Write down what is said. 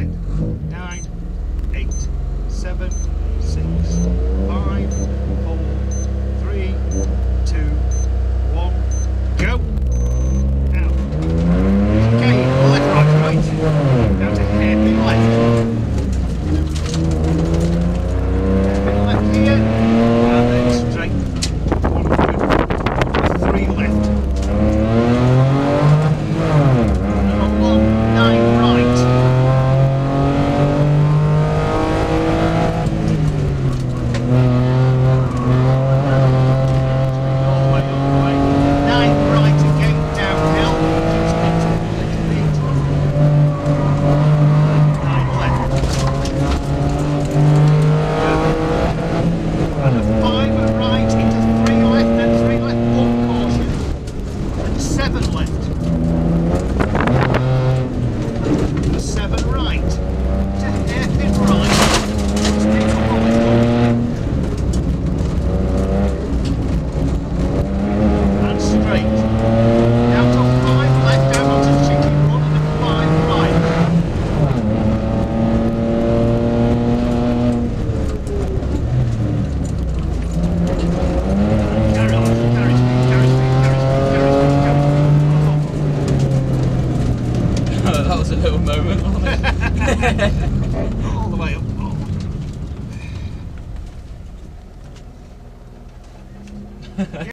ten, nine, eight, seven, Definitely. proud moment, all the way up. Oh.